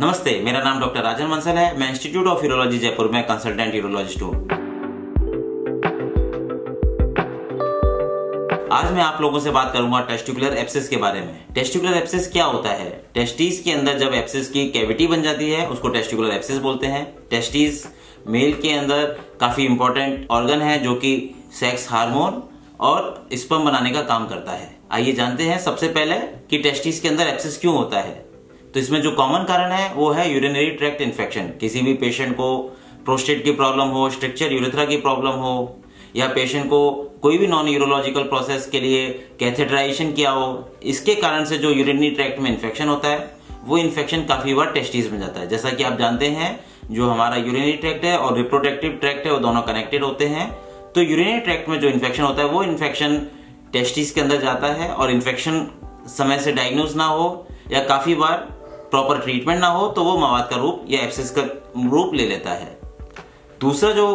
नमस्ते, मेरा नाम डॉक्टर राजन मंसल है। मैं इंस्टीट्यूट ऑफ़ यूरोलॉजी जयपुर में कंसल्टेंट यूरोलॉजिस्ट हूँ। आज मैं आप लोगों से बात करूँगा टेस्टिकुलर एप्सिस के बारे में। टेस्टिकुलर एप्सिस क्या होता है? टेस्टिस के अंदर जब एप्सिस की कैविटी बन जाती है, उसको टेस्टिकुलर एप्सिस बोलते हैं। टेस्टिस मेल के अंदर काफ़ी इंपॉर्टेंट ऑर्गन है, जो कि सेक्स हार्मोन और स्पर्म बनाने का काम करता है। आइए जानते हैं सबसे पहले कि टेस्टिस के अंदर एप्सिस क्यों होता है। तो इसमें जो कॉमन कारण है, वो है यूरिनरी ट्रैक्ट इन्फेक्शन किसी भी पेशेंट को प्रोस्टेट की प्रॉब्लम हो स्ट्रक्चर यूरेथ्रा की प्रॉब्लम हो, या पेशेंट को कोई भी नॉन यूरोलॉजिकल प्रोसेस के लिए कैथेड्राइजेशन किया हो, इसके कारण से जो यूरिनरी ट्रैक्ट में इन्फेक्शन होता है, वो इन्फेक्शन काफ़ी बार टेस्टिस में जाता है। जैसा कि आप जानते हैं, जो हमारा यूरिनरी ट्रैक्ट है और रिप्रोटेक्टिव ट्रैक्ट है, वो दोनों कनेक्टेड होते हैं। तो यूरिनरी ट्रैक्ट में जो इन्फेक्शन होता है, वो इन्फेक्शन टेस्टिस के अंदर जाता है और इन्फेक्शन समय से डायग्नोज ना हो, या काफ़ी बार प्रॉपर ट्रीटमेंट ना हो तो वो मवाद का रूप या एप्सिस का रूप ले लेता है। दूसरा जो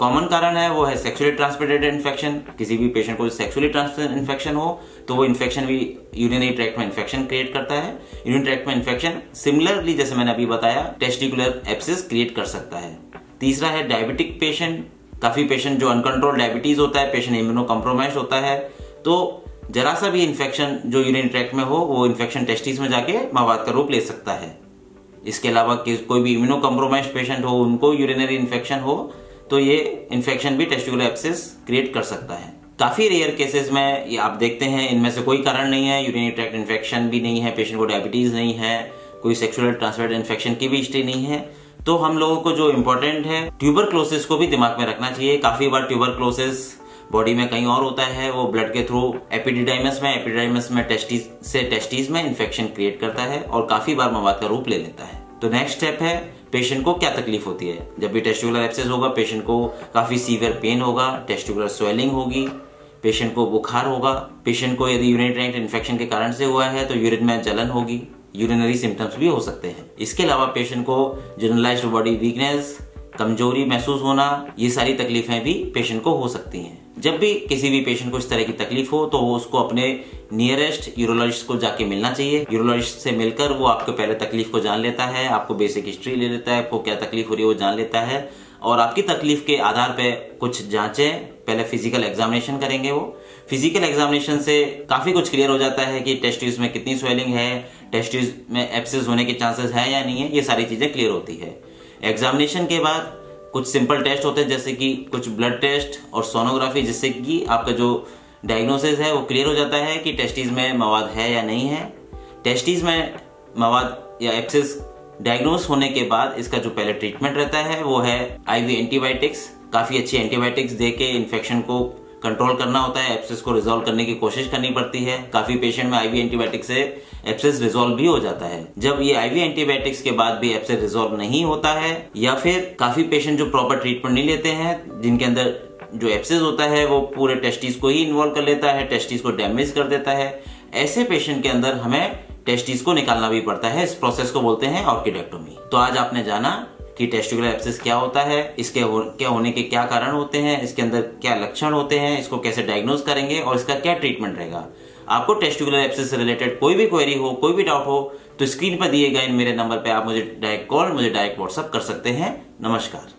कॉमन कारण है वो है सेक्सुअली ट्रांसमिटेड इन्फेक्शन किसी भी पेशेंट को सेक्सुअली ट्रांसमिटेड इन्फेक्शन हो तो वो इन्फेक्शन भी यूरिनरी ट्रैक्ट में इन्फेक्शन क्रिएट करता है। यूरिन ट्रैक्ट में इन्फेक्शन सिमिलरली जैसे मैंने अभी बताया टेस्टिकुलर एप्सिस क्रिएट कर सकता है। तीसरा है डायबिटिक पेशेंट काफ़ी पेशेंट जो अनकंट्रोल डायबिटीज़ होता है पेशेंट इम्यूनो कॉम्प्रोमाइज होता है तो जरा सा भी इन्फेक्शन जो यूरिन ट्रैक्ट में हो, वो इन्फेक्शन टेस्टिस में जाके मवाद का रूप ले सकता है। इसके अलावा कोई भी इम्यूनो कम्प्रोमाइज पेशेंट हो, उनको यूरिनरी इन्फेक्शन हो तो ये इन्फेक्शन भी टेस्टिकुलर एप्सिस क्रिएट कर सकता है। काफ़ी रेयर केसेस में ये आप देखते हैं, इनमें से कोई कारण नहीं है यूरिनरी ट्रैक्ट इन्फेक्शन भी नहीं है पेशेंट को डायबिटीज़ नहीं है, कोई सेक्सुअल ट्रांसमिटेड इन्फेक्शन की भी हिस्ट्री नहीं है। तो हम लोगों को जो इम्पोर्टेंट है ट्यूबर को भी दिमाग में रखना चाहिए। काफ़ी बार ट्यूबर बॉडी में कहीं और होता है, वो ब्लड के थ्रू एपिडिडाइमस में एपिडिडाइमस में टेस्टिस से टेस्टिस में इन्फेक्शन क्रिएट करता है और काफ़ी बार मवाद का रूप ले लेता है। तो नेक्स्ट स्टेप है पेशेंट को क्या तकलीफ़ होती है? जब भी टेस्टिकुलर एप्सेस होगा पेशेंट को काफ़ी सीवियर पेन होगा टेस्टिकुलर स्वेलिंग होगी पेशेंट को बुखार होगा पेशेंट को यदि यूरिन ट्रैक्ट इन्फेक्शन के कारण से हुआ है तो यूरिन में जलन होगी यूरिनरी सिम्टम्स भी हो सकते हैं। इसके अलावा पेशेंट को जनरलाइज्ड बॉडी वीकनेस कमज़ोरी महसूस होना, ये सारी तकलीफें भी पेशेंट को हो सकती हैं। जब भी किसी भी पेशेंट को इस तरह की तकलीफ़ हो तो वो उसको अपने नियरेस्ट यूरोलॉजिस्ट को जाके मिलना चाहिए। यूरोलॉजिस्ट से मिलकर वो आपके पहले तकलीफ़ को जान लेता है, आपको बेसिक हिस्ट्री ले लेता है, आपको क्या तकलीफ़ हो रही है वो जान लेता है और आपकी तकलीफ़ के आधार पर कुछ जांचें, पहले फ़िज़िकल एग्जामिनेशन करेंगे वो। फ़िज़िकल एग्जामिनेशन से काफ़ी कुछ क्लियर हो जाता है कि टेस्टिस में कितनी स्वेलिंग है टेस्टिस में एप्सिस होने के चांसेस है या नहीं है, ये सारी चीज़ें क्लियर होती है। एग्जामिनेशन के बाद कुछ सिंपल टेस्ट होते हैं, जैसे कि कुछ ब्लड टेस्ट और सोनोग्राफी जिससे कि आपका जो डायग्नोसिस है, वो क्लियर हो जाता है कि टेस्टिस में मवाद है या नहीं है। टेस्टिस में मवाद या एक्सेस डायग्नोस होने के बाद इसका जो पहले ट्रीटमेंट रहता है, वो है आईवी एंटीबायोटिक्स काफ़ी अच्छी एंटीबायोटिक्स दे के इन्फेक्शन को कंट्रोल करना होता है एप्सिस को रिजोल्व करने की कोशिश करनी पड़ती है। काफ़ी पेशेंट में आईवी एंटीबायोटिक से एप्सिस रिजोल्व भी हो जाता है। जब ये आईवी एंटीबायोटिक्स के बाद भी एप्सिस रिजोल्व नहीं होता है, या फिर काफ़ी पेशेंट जो प्रॉपर ट्रीटमेंट नहीं लेते हैं, जिनके अंदर जो एप्सिस होता है, वो पूरे टेस्टिस को ही इन्वॉल्व कर लेता है टेस्टिस को डैमेज कर देता है। ऐसे पेशेंट के अंदर हमें टेस्टिस को निकालना भी पड़ता है, इस प्रोसेस को बोलते हैं ऑर्किडेक्टोमी तो आज आपने जाना कि टेस्टिकुलर एप्सिस क्या होता है इसके हो, क्या होने के क्या कारण होते हैं इसके अंदर क्या लक्षण होते हैं इसको कैसे डायग्नोज करेंगे और इसका क्या ट्रीटमेंट रहेगा। आपको टेस्टिकुलर एप्सिस से रिलेटेड कोई भी क्वेरी हो कोई भी डाउट हो तो स्क्रीन पर दिए गए मेरे नंबर पर आप मुझे डायरेक्ट कॉल मुझे डायरेक्ट व्हाट्सअप कर सकते हैं। नमस्कार।